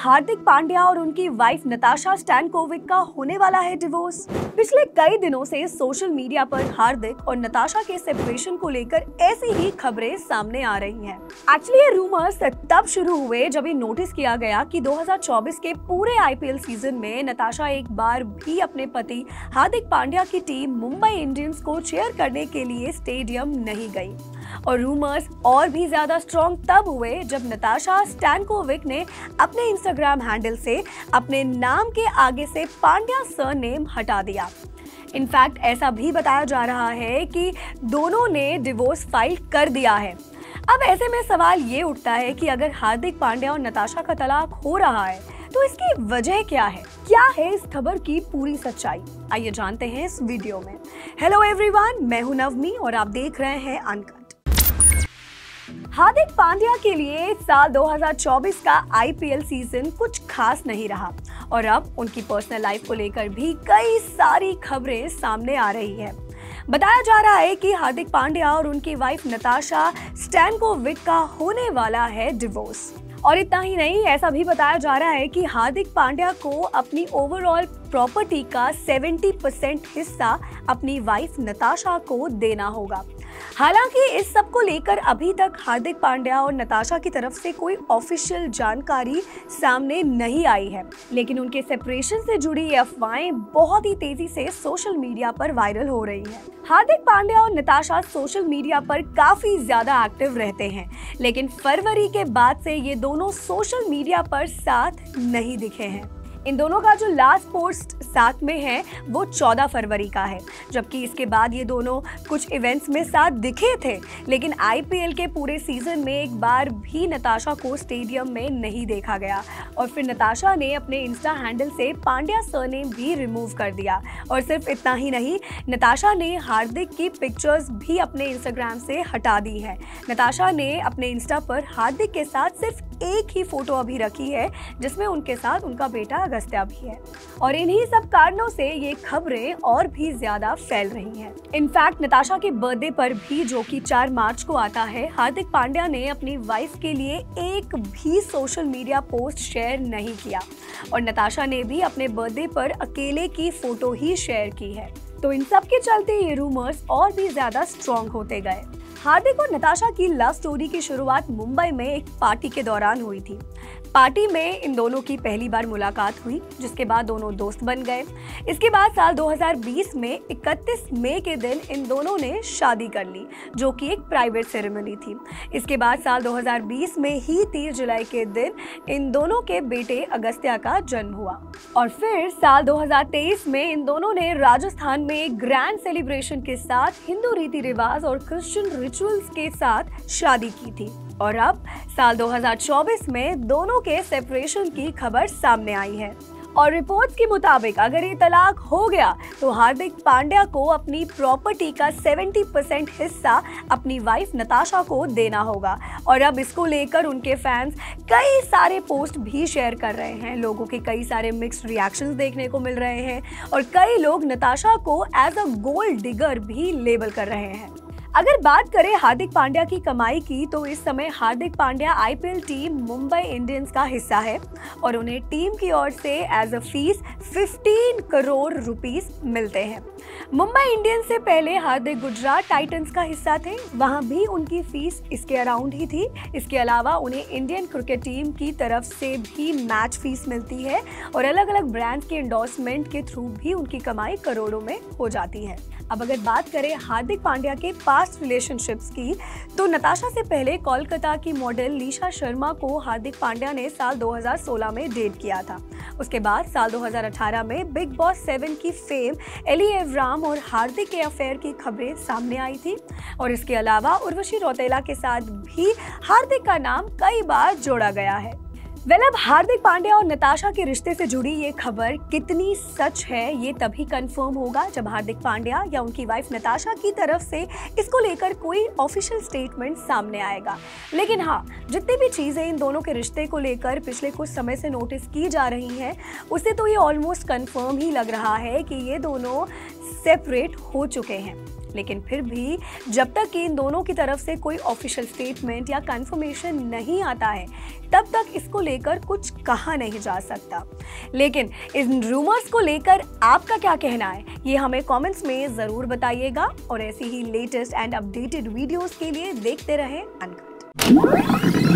हार्दिक पांड्या और उनकी wife Natasha Stankovic का होने वाला है डिवोर्स पिछले कई दिनों से सोशल मीडिया पर हार्दिक और नताशा के सेपरेशन को लेकर ऐसी ही खबरें सामने आ रही हैं। एक्चुअली ये रूमर्स तब शुरू हुए जब ये नोटिस किया गया कि 2024 के पूरे आईपीएल सीज़न में नताशा एक बार भी अपने पति हार्दिक पांड्या की टीम मुंबई इंडियंस को चेयर करने के लिए स्टेडियम नहीं गई और रूमर्स और भी ज़्यादा स्ट्रॉन्ग तब हुए जब नताशा स्टैनकोविक ने अपने इंस्टाग्राम हैंडल से अपने नाम के आगे से पांड्या सर नेम हटा दिया। इनफैक्ट ऐसा भी बताया जा रहा है कि दोनों ने डिवोर्स फ़ाइल कर दिया है। अब ऐसे में सवाल ये उठता है कि अगर हार्दिक पांड्या और नताशा का तलाक हो रहा है तो इसकी वजह क्या है? क्या है इस खबर की पूरी सच्चाई? आइए जानते हैं इस वीडियो में। हेलो एवरीवन मैं हूँ नवमी और आप देख रहे हैं अनकट हार्दिक पांड्या के लिए साल 2024 का आईपीएल सीज़न कुछ खास नहीं रहा। और अब उनकी पर्सनल लाइफ को लेकर भी कई सारी खबरें सामने आ रही है। बताया जा रहा है कि हार्दिक पांड्या और उनकी वाइफ नताशा स्टैनकोविक का होने वाला है डिवोर्स और इतना ही नहीं, ऐसा भी बताया जा रहा है कि हार्दिक पांड्या को अपनी ओवरऑल प्रॉपर्टी का 70 परसेंट हिस्सा अपनी वाइफ नताशा को देना होगा। हालाँकि इस सबको लेकर अभी तक हार्दिक पांड्या और नताशा की तरफ़ से कोई ऑफिशियल जानकारी सामने नहीं आई है। लेकिन उनके सेपरेशन से जुड़ी ये अफवाहें बहुत ही तेज़ी से सोशल मीडिया पर वायरल हो रही है। हार्दिक पांड्या और नताशा सोशल मीडिया पर काफ़ी ज़्यादा एक्टिव रहते हैं। लेकिन फरवरी के बाद से ये दोनों सोशल मीडिया पर साथ नहीं दिखे हैं। इन दोनों का जो लास्ट पोस्ट साथ में है, वो 14 फरवरी का है। जबकि इसके बाद ये दोनों कुछ इवेंट्स में साथ दिखे थे, लेकिन आईपीएल के पूरे सीज़न में एक बार भी नताशा को स्टेडियम में नहीं देखा गया। और फिर नताशा ने अपने इंस्टा हैंडल से पांड्या सरनेम भी रिमूव कर दिया। और सिर्फ़ इतना ही नहीं, नताशा ने हार्दिक की पिक्चर्स भी अपने इंस्टाग्राम से हटा दी है। नताशा ने अपने इंस्टा पर हार्दिक के साथ सिर्फ़ एक ही फ़ोटो अभी रखी है, जिसमें उनके साथ उनका बेटा अगस्त्या भी है। और इन्हीं सब कारणों से ये खबरें और भी ज़्यादा फैल रही हैं। इनफैक्ट, नताशा के बर्थडे पर भी, जो कि 4 मार्च को आता है, हार्दिक पांड्या ने अपनी वाइफ के लिए एक भी सोशल मीडिया पोस्ट शेयर नहीं किया। और नताशा ने भी अपने बर्थडे पर अकेले की फ़ोटो ही शेयर की है। तो इन सब के चलते ये रूमर्स और भी ज़्यादा स्ट्रॉन्ग होते गए। हार्दिक और नताशा की लव स्टोरी की शुरुआत मुंबई में एक पार्टी के दौरान हुई थी। पार्टी में इन दोनों की पहली बार मुलाकात हुई, जिसके बाद दोनों दोस्त बन गए। इसके बाद साल 2020 में 31 मई के दिन इन दोनों ने शादी कर ली, जो कि एक प्राइवेट सेरेमनी थी। इसके बाद साल 2020 में ही 30 जुलाई के दिन इन दोनों के बेटे अगस्त्या का जन्म हुआ। और फिर साल 2023 में इन दोनों ने राजस्थान में एक ग्रैंड सेलिब्रेशन के साथ हिंदू रीति रिवाज और क्रिश्चियन रिचुअल्स के साथ शादी की थी। और अब साल 2024 में दोनों के सेपरेशन की खबर सामने आई है। और रिपोर्ट्स के मुताबिक, अगर ये तलाक हो गया तो हार्दिक पांड्या को अपनी प्रॉपर्टी का 70 परसेंट हिस्सा अपनी वाइफ नताशा को देना होगा। और अब इसको लेकर उनके फैंस कई सारे पोस्ट भी शेयर कर रहे हैं। लोगों के कई सारे मिक्स्ड रिएक्शंस देखने को मिल रहे हैं और कई लोग नताशा को एज अ गोल्ड डिगर भी लेबल कर रहे हैं। अगर बात करें हार्दिक पांड्या की कमाई की तो इस समय Hardik Pandya IPL team Mumbai Indians का हिस्सा है और उन्हें टीम की ओर से as a fees 15 crore rupees मिलते हैं। मुंबई इंडियंस से पहले हार्दिक गुजरात टाइटंस का हिस्सा थे। वहाँ भी उनकी फ़ीस इसके अराउंड ही थी। इसके अलावा उन्हें इंडियन क्रिकेट टीम की तरफ़ से भी मैच फ़ीस मिलती है और अलग अलग ब्रांड के इंडोर्समेंट के थ्रू भी उनकी कमाई करोड़ों में हो जाती है। अब अगर बात करें हार्दिक पांड्या के पास्ट रिलेशनशिप्स की तो नताशा से पहले कोलकाता की मॉडल लीशा शर्मा को हार्दिक पांड्या ने साल 2016 में डेट किया था। उसके बाद साल 2018 में बिग बॉस सेवन की फेम एली एवराम और हार्दिक के अफेयर की खबरें सामने आई थी। और इसके अलावा उर्वशी रौतेला के साथ भी हार्दिक का नाम कई बार जोड़ा गया है। वेल अब हार्दिक पांड्या और नताशा के रिश्ते से जुड़ी ये खबर कितनी सच है, ये तभी कंफर्म होगा जब हार्दिक पांड्या या उनकी वाइफ नताशा की तरफ़ से इसको लेकर कोई ऑफिशियल स्टेटमेंट सामने आएगा। लेकिन हाँ जितनी भी चीज़ें इन दोनों के रिश्ते को लेकर पिछले कुछ समय से नोटिस की जा रही हैं उससे तो ये ऑलमोस्ट कन्फर्म ही लग रहा है कि ये दोनों सेपरेट हो चुके हैं। लेकिन फिर भी जब तक इन दोनों की तरफ़ से कोई ऑफिशियल स्टेटमेंट या कंफर्मेशन नहीं आता है, तब तक इसको लेकर कुछ कहा नहीं जा सकता। लेकिन इन रूमर्स को लेकर आपका क्या कहना है, ये हमें कमेंट्स में ज़रूर बताइएगा और ऐसी ही लेटेस्ट एंड अपडेटेड वीडियोस के लिए देखते रहें अनकट